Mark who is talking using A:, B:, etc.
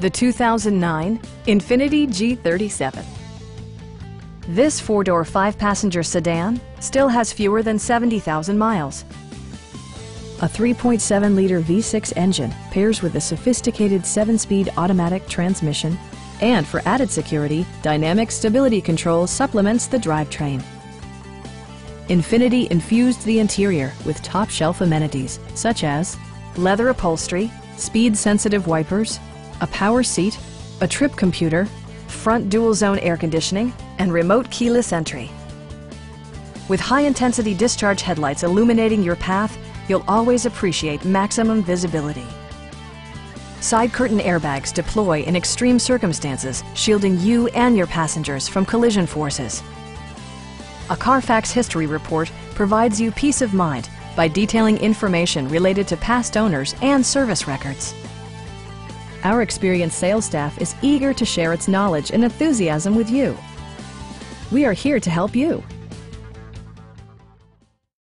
A: the 2009 Infiniti G37. This four-door, five-passenger sedan still has fewer than 70,000 miles. A 3.7-liter V6 engine pairs with a sophisticated seven-speed automatic transmission, and for added security, Dynamic Stability Control supplements the drivetrain. Infiniti infused the interior with top-shelf amenities such as leather upholstery, speed-sensitive wipers, a power seat, a trip computer, front dual-zone air conditioning, and remote keyless entry. With high-intensity discharge headlights illuminating your path, you'll always appreciate maximum visibility. Side curtain airbags deploy in extreme circumstances, shielding you and your passengers from collision forces. A Carfax history report provides you peace of mind by detailing information related to past owners and service records. Our experienced sales staff is eager to share its knowledge and enthusiasm with you. We are here to help you.